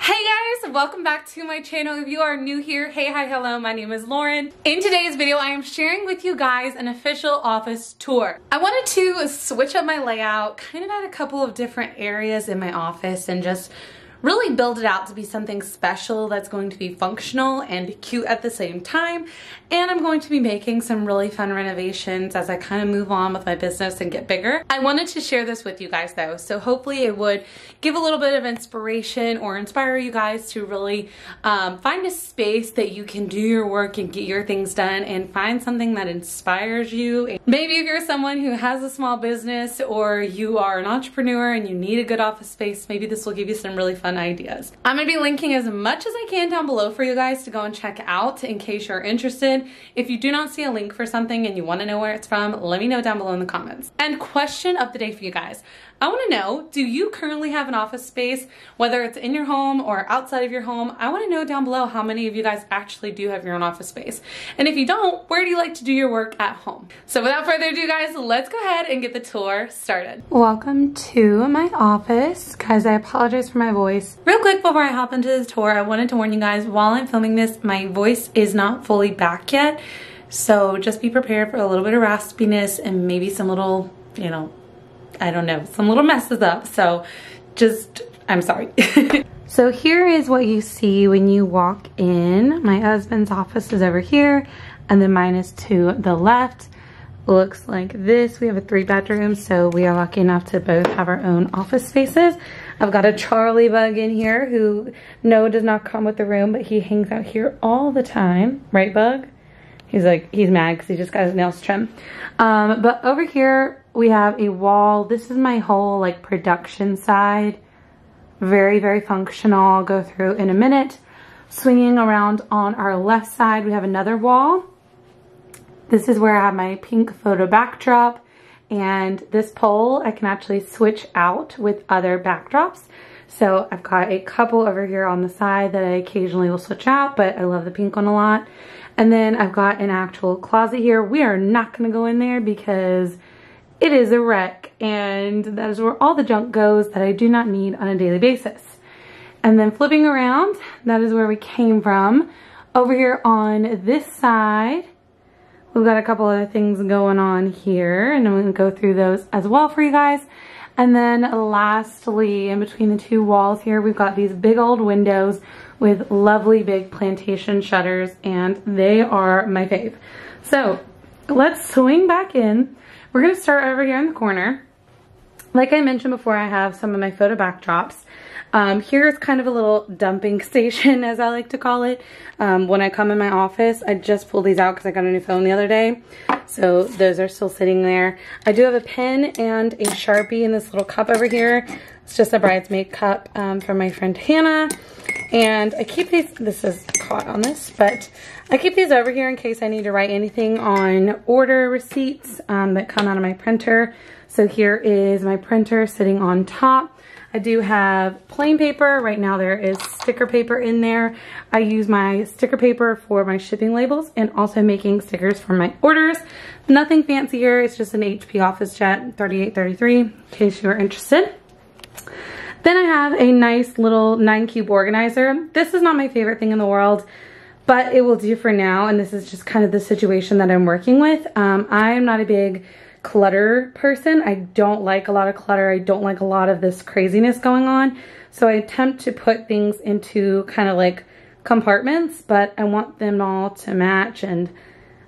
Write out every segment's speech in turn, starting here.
Hey guys, welcome back to my channel. If you are new here, hey, hi, hello, my name is Lauren. In today's video, I am sharing with you guys an official office tour. I wanted to switch up my layout, kind of add a couple of different areas in my office and just really build it out to be something special that's going to be functional and cute at the same time. And I'm going to be making some really fun renovations as I kind of move on with my business and get bigger. I wanted to share this with you guys though, so hopefully it would give a little bit of inspiration or inspire you guys to really um, find a space that you can do your work and get your things done and find something that inspires you. Maybe if you're someone who has a small business or you are an entrepreneur and you need a good office space, maybe this will give you some really fun fun ideas. I'm gonna be linking as much as I can down below for you guys to go and check out in case you're interested. If you do not see a link for something and you wanna know where it's from, let me know down below in the comments. And question of the day for you guys. I wanna know, do you currently have an office space, whether it's in your home or outside of your home? I wanna know down below how many of you guys actually do have your own office space. And if you don't, where do you like to do your work at home? So without further ado guys, let's go ahead and get the tour started. Welcome to my office. Guys, I apologize for my voice. Real quick before I hop into this tour, I wanted to warn you guys, while I'm filming this, my voice is not fully back yet. So just be prepared for a little bit of raspiness and maybe some little, you know, I don't know, some little messes up. So just, I'm sorry. so here is what you see when you walk in. My husband's office is over here and then mine is to the left. Looks like this. We have a three bedroom, so we are lucky enough to both have our own office spaces. I've got a Charlie bug in here who, no, does not come with the room, but he hangs out here all the time. Right, Bug? He's like, he's mad because he just got his nails trimmed. Um, but over here, we have a wall. This is my whole like production side. Very, very functional. I'll go through in a minute. Swinging around on our left side, we have another wall. This is where I have my pink photo backdrop. And this pole, I can actually switch out with other backdrops. So I've got a couple over here on the side that I occasionally will switch out, but I love the pink one a lot. And then I've got an actual closet here. We are not gonna go in there because it is a wreck and that is where all the junk goes that I do not need on a daily basis. And then flipping around, that is where we came from. Over here on this side, we've got a couple other things going on here and I'm gonna go through those as well for you guys. And then lastly, in between the two walls here, we've got these big old windows with lovely big plantation shutters and they are my fave. So let's swing back in. We're gonna start over here in the corner. Like I mentioned before, I have some of my photo backdrops. Um, here's kind of a little dumping station, as I like to call it. Um, when I come in my office, I just pulled these out because I got a new phone the other day. So those are still sitting there. I do have a pen and a Sharpie in this little cup over here. It's just a bridesmaid cup um, from my friend Hannah. And I keep these, this is caught on this, but I keep these over here in case I need to write anything on order receipts um, that come out of my printer. So here is my printer sitting on top. I do have plain paper. Right now there is sticker paper in there. I use my sticker paper for my shipping labels and also making stickers for my orders. Nothing fancier. It's just an HP OfficeJet 3833 in case you are interested. Then I have a nice little nine cube organizer. This is not my favorite thing in the world but it will do for now. And this is just kind of the situation that I'm working with. Um, I'm not a big clutter person. I don't like a lot of clutter. I don't like a lot of this craziness going on. So I attempt to put things into kind of like compartments, but I want them all to match and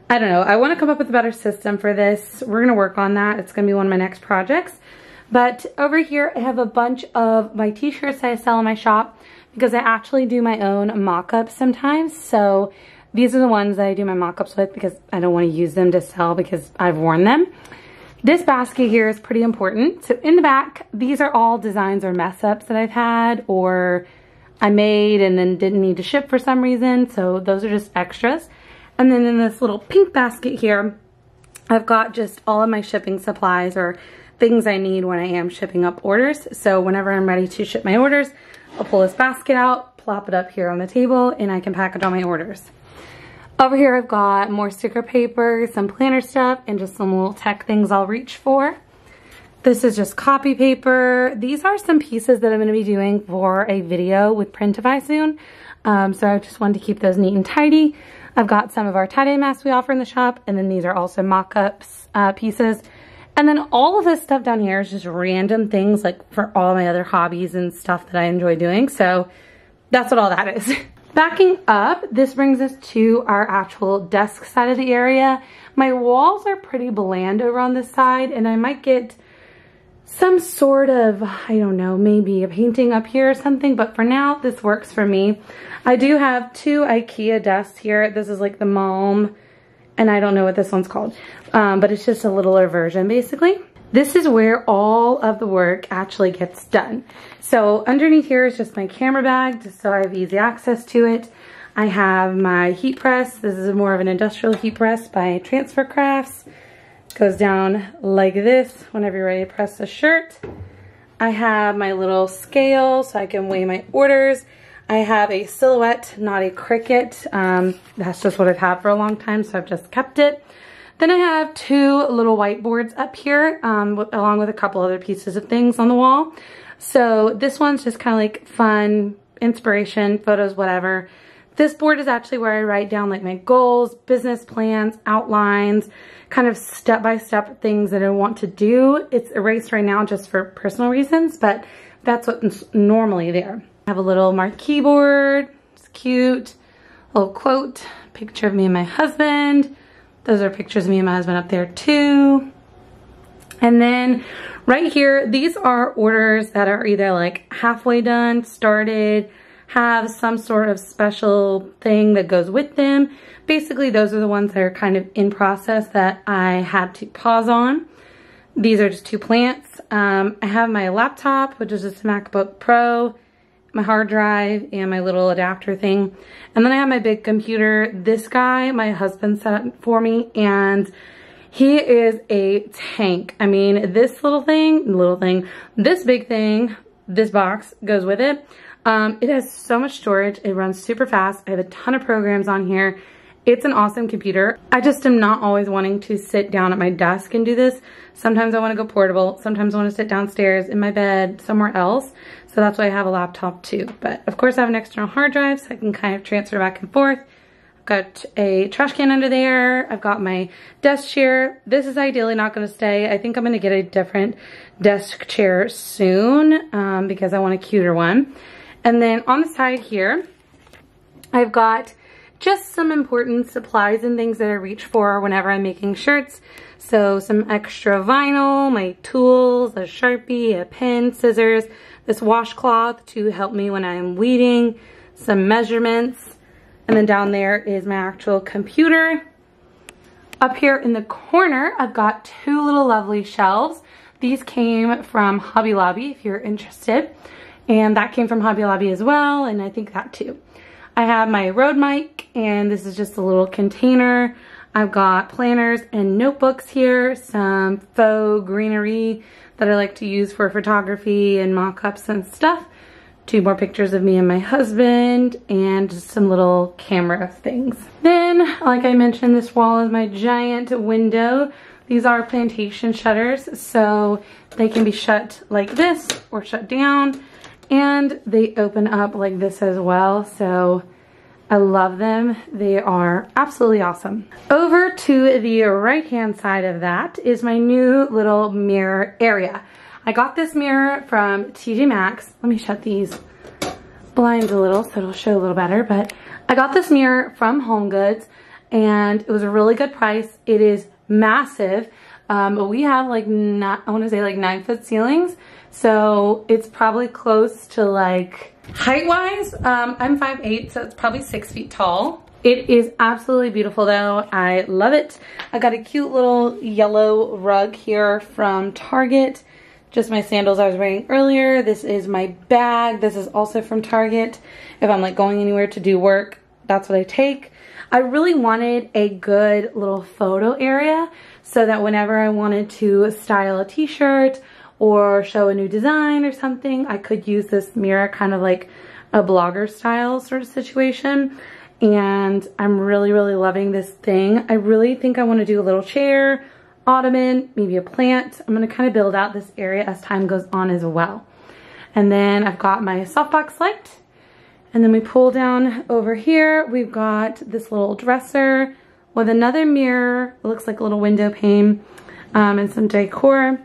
I don't know. I want to come up with a better system for this. We're going to work on that. It's going to be one of my next projects. But over here, I have a bunch of my t-shirts I sell in my shop because I actually do my own mock-ups sometimes. So these are the ones that I do my mock-ups with because I don't want to use them to sell because I've worn them. This basket here is pretty important. So in the back, these are all designs or mess ups that I've had or I made and then didn't need to ship for some reason. So those are just extras. And then in this little pink basket here, I've got just all of my shipping supplies or things I need when I am shipping up orders. So whenever I'm ready to ship my orders, I'll pull this basket out, plop it up here on the table, and I can package all my orders. Over here I've got more sticker paper, some planner stuff, and just some little tech things I'll reach for. This is just copy paper. These are some pieces that I'm going to be doing for a video with Printify soon. Um, so I just wanted to keep those neat and tidy. I've got some of our tie-dye masks we offer in the shop, and then these are also mock-ups uh, pieces. And then all of this stuff down here is just random things like for all my other hobbies and stuff that I enjoy doing. So that's what all that is. Backing up, this brings us to our actual desk side of the area. My walls are pretty bland over on this side and I might get some sort of, I don't know, maybe a painting up here or something, but for now, this works for me. I do have two Ikea desks here. This is like the Malm, and I don't know what this one's called, um, but it's just a littler version, basically. This is where all of the work actually gets done. So underneath here is just my camera bag, just so I have easy access to it. I have my heat press. This is more of an industrial heat press by Transfer Crafts. Goes down like this whenever you're ready to press the shirt. I have my little scale so I can weigh my orders. I have a silhouette, not a Cricut. Um, that's just what I've had for a long time, so I've just kept it. Then I have two little whiteboards up here, um, along with a couple other pieces of things on the wall. So this one's just kind of like fun, inspiration, photos, whatever. This board is actually where I write down like my goals, business plans, outlines, kind of step-by-step -step things that I want to do. It's erased right now just for personal reasons, but that's what's normally there. I have a little marquee board. It's cute. A little quote, picture of me and my husband. Those are pictures of me and my husband up there too. And then right here, these are orders that are either like halfway done, started, have some sort of special thing that goes with them. Basically, those are the ones that are kind of in process that I had to pause on. These are just two plants. Um, I have my laptop, which is just a MacBook Pro, my hard drive, and my little adapter thing. And then I have my big computer. This guy, my husband set up for me, and he is a tank. I mean, this little thing, little thing, this big thing, this box goes with it. Um, it has so much storage. It runs super fast. I have a ton of programs on here. It's an awesome computer. I just am not always wanting to sit down at my desk and do this. Sometimes I want to go portable. Sometimes I want to sit downstairs in my bed somewhere else. So that's why I have a laptop too. But of course I have an external hard drive so I can kind of transfer back and forth. I've got a trash can under there. I've got my desk chair. This is ideally not going to stay. I think I'm going to get a different desk chair soon um, because I want a cuter one. And then on the side here, I've got just some important supplies and things that I reach for whenever I'm making shirts. So some extra vinyl, my tools, a Sharpie, a pen, scissors, this washcloth to help me when I'm weeding, some measurements, and then down there is my actual computer. Up here in the corner, I've got two little lovely shelves. These came from Hobby Lobby if you're interested. And that came from Hobby Lobby as well, and I think that too. I have my Rode mic, and this is just a little container. I've got planners and notebooks here, some faux greenery that I like to use for photography and mock-ups and stuff. Two more pictures of me and my husband, and some little camera things. Then, like I mentioned, this wall is my giant window. These are plantation shutters, so they can be shut like this or shut down and they open up like this as well so I love them. They are absolutely awesome. Over to the right hand side of that is my new little mirror area. I got this mirror from TJ Maxx. Let me shut these blinds a little so it'll show a little better. But I got this mirror from Home Goods and it was a really good price. It is massive. Um, but we have like, not, I want to say like nine foot ceilings. So it's probably close to like, height wise, um, I'm 5'8", so it's probably six feet tall. It is absolutely beautiful though. I love it. I got a cute little yellow rug here from Target. Just my sandals I was wearing earlier. This is my bag. This is also from Target. If I'm like going anywhere to do work, that's what I take. I really wanted a good little photo area so that whenever I wanted to style a t-shirt or show a new design or something, I could use this mirror kind of like a blogger style sort of situation. And I'm really, really loving this thing. I really think I want to do a little chair ottoman, maybe a plant. I'm gonna kind of build out this area as time goes on as well. And then I've got my softbox light. And then we pull down over here, we've got this little dresser with another mirror. It looks like a little window pane um, and some decor.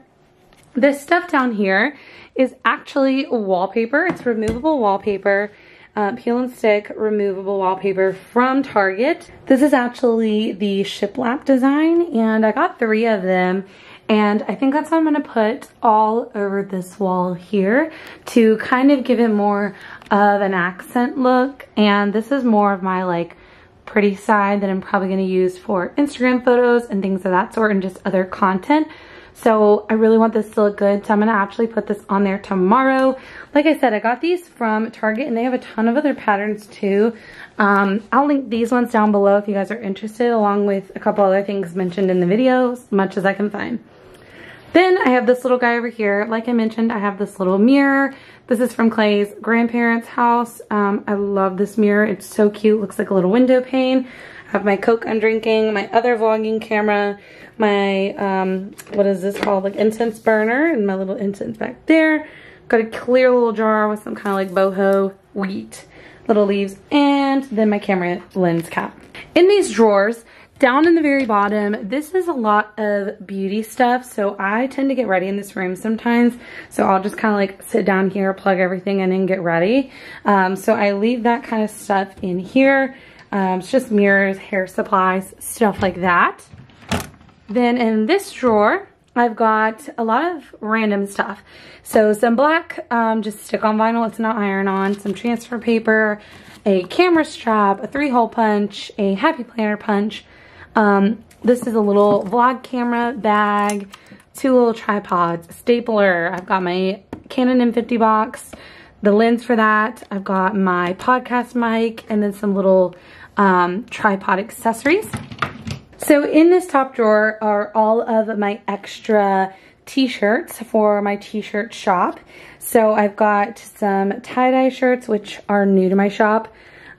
This stuff down here is actually wallpaper. It's removable wallpaper uh, peel and stick removable wallpaper from Target. This is actually the shiplap design and I got three of them and I think that's what I'm gonna put all over this wall here to kind of give it more of an accent look. And this is more of my like pretty side that I'm probably gonna use for Instagram photos and things of that sort and just other content. So I really want this to look good. So I'm gonna actually put this on there tomorrow. Like I said, I got these from Target and they have a ton of other patterns too. Um, I'll link these ones down below if you guys are interested along with a couple other things mentioned in the video, as much as I can find. Then I have this little guy over here. Like I mentioned, I have this little mirror. This is from Clay's grandparents' house. Um, I love this mirror. It's so cute. Looks like a little window pane. Have my Coke I'm drinking, my other vlogging camera, my, um, what is this called? Like incense burner and my little incense back there. Got a clear little jar with some kind of like boho wheat little leaves and then my camera lens cap. In these drawers, down in the very bottom, this is a lot of beauty stuff. So I tend to get ready in this room sometimes. So I'll just kind of like sit down here, plug everything in and get ready. Um, so I leave that kind of stuff in here. Um, it's just mirrors, hair supplies, stuff like that. Then in this drawer, I've got a lot of random stuff. So some black, um, just stick on vinyl, it's not iron on, some transfer paper, a camera strap, a three hole punch, a happy planner punch. Um, this is a little vlog camera bag, two little tripods, stapler. I've got my Canon M50 box, the lens for that. I've got my podcast mic and then some little um, tripod accessories. So in this top drawer are all of my extra t-shirts for my t-shirt shop. So I've got some tie-dye shirts, which are new to my shop.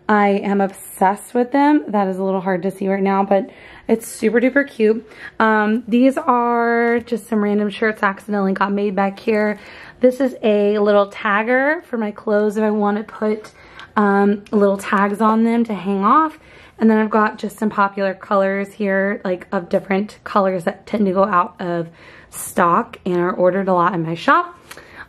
I am obsessed with them. That is a little hard to see right now, but it's super duper cute. Um, these are just some random shirts accidentally got made back here. This is a little tagger for my clothes if I want to put um, little tags on them to hang off. And then I've got just some popular colors here, like of different colors that tend to go out of stock and are ordered a lot in my shop.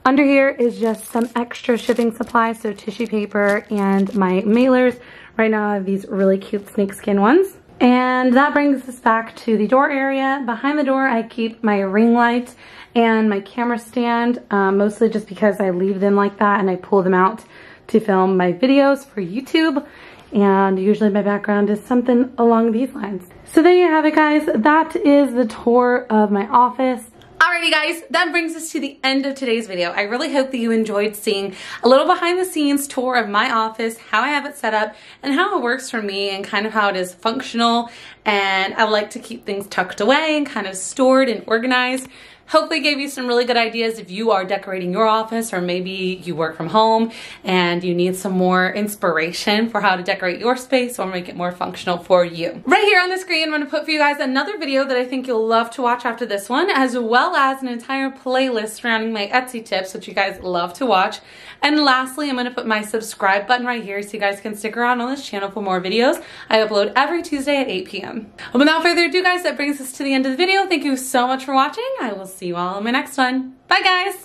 Under here is just some extra shipping supplies, so tissue paper and my mailers. Right now I have these really cute snakeskin ones. And that brings us back to the door area. Behind the door, I keep my ring light and my camera stand, um, mostly just because I leave them like that and I pull them out to film my videos for YouTube and usually my background is something along these lines. So there you have it guys, that is the tour of my office. Alrighty guys, that brings us to the end of today's video. I really hope that you enjoyed seeing a little behind the scenes tour of my office, how I have it set up, and how it works for me and kind of how it is functional. And I like to keep things tucked away and kind of stored and organized hopefully gave you some really good ideas if you are decorating your office or maybe you work from home and you need some more inspiration for how to decorate your space or make it more functional for you. Right here on the screen, I'm gonna put for you guys another video that I think you'll love to watch after this one, as well as an entire playlist surrounding my Etsy tips, which you guys love to watch. And lastly, I'm gonna put my subscribe button right here so you guys can stick around on this channel for more videos. I upload every Tuesday at 8 p.m. Without further ado, guys, that brings us to the end of the video. Thank you so much for watching. I will see you all in my next one. Bye, guys!